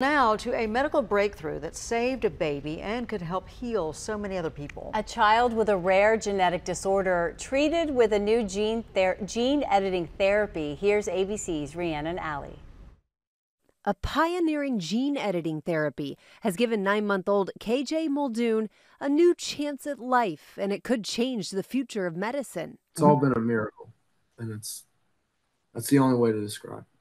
Now to a medical breakthrough that saved a baby and could help heal so many other people. A child with a rare genetic disorder treated with a new gene, gene editing therapy. Here's ABC's Rhiannon Ally. A pioneering gene editing therapy has given nine month old KJ Muldoon a new chance at life, and it could change the future of medicine. It's all been a miracle, and it's that's the only way to describe it.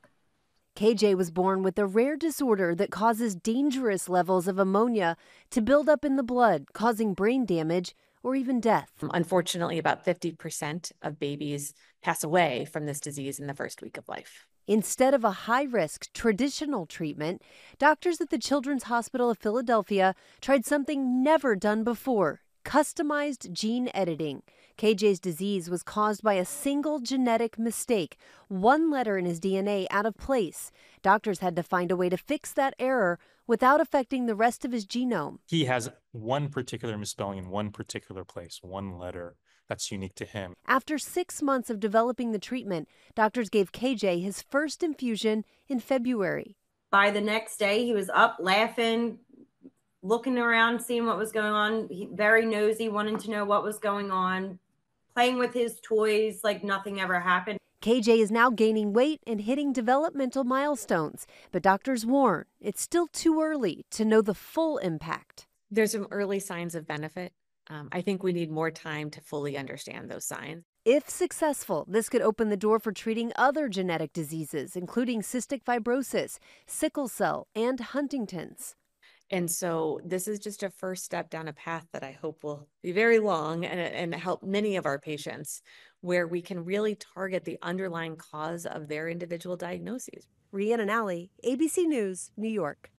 KJ was born with a rare disorder that causes dangerous levels of ammonia to build up in the blood, causing brain damage or even death. Um, unfortunately, about 50% of babies pass away from this disease in the first week of life. Instead of a high risk traditional treatment, doctors at the Children's Hospital of Philadelphia tried something never done before customized gene editing. KJ's disease was caused by a single genetic mistake, one letter in his DNA out of place. Doctors had to find a way to fix that error without affecting the rest of his genome. He has one particular misspelling in one particular place, one letter that's unique to him. After six months of developing the treatment, doctors gave KJ his first infusion in February. By the next day, he was up laughing, looking around, seeing what was going on. He, very nosy, wanting to know what was going on, playing with his toys like nothing ever happened. KJ is now gaining weight and hitting developmental milestones, but doctors warn it's still too early to know the full impact. There's some early signs of benefit. Um, I think we need more time to fully understand those signs. If successful, this could open the door for treating other genetic diseases, including cystic fibrosis, sickle cell, and Huntington's. And so this is just a first step down a path that I hope will be very long and, and help many of our patients where we can really target the underlying cause of their individual diagnoses. Rhiannon Ally, ABC News, New York.